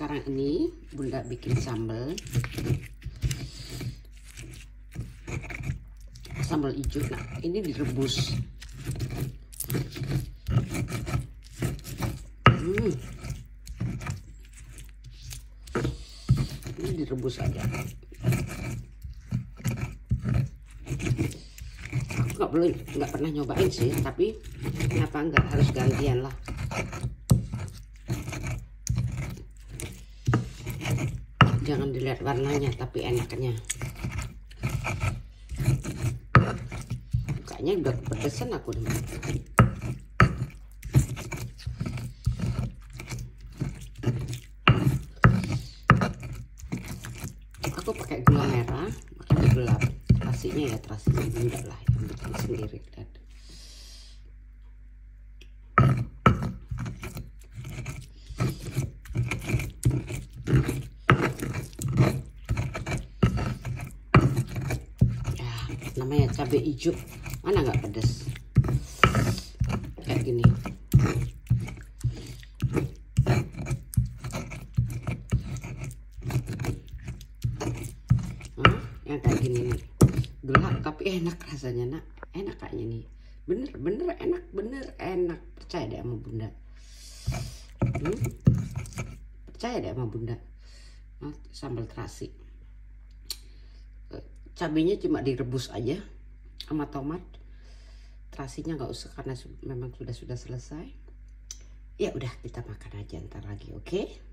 sekarang ini bunda bikin sambal. Sambal hijau. Nah ini direbus. Hmm. ini direbus aja. Aku nggak boleh nggak pernah nyobain sih tapi kenapa nggak harus gantian lah jangan dilihat warnanya tapi enaknya. Kayaknya udah kepedesan aku nih. Aku pakai gula merah makanya gelap. Terasinya ya terasinya bunda lah yang bikin sendiri dan ya namanya cabai hijau. Mana nggak pedes? Kayak gini. Hah? yang kayak gini nih. Gelap tapi enak rasanya nak. Enak kayaknya nih. Bener bener enak bener enak. Percaya deh sama bunda. Hmm? percaya deh sama bunda. Sambal terasi cabenya cuma direbus aja sama tomat. Terasinya nggak usah karena memang sudah sudah selesai. Ya udah kita makan aja ntar lagi oke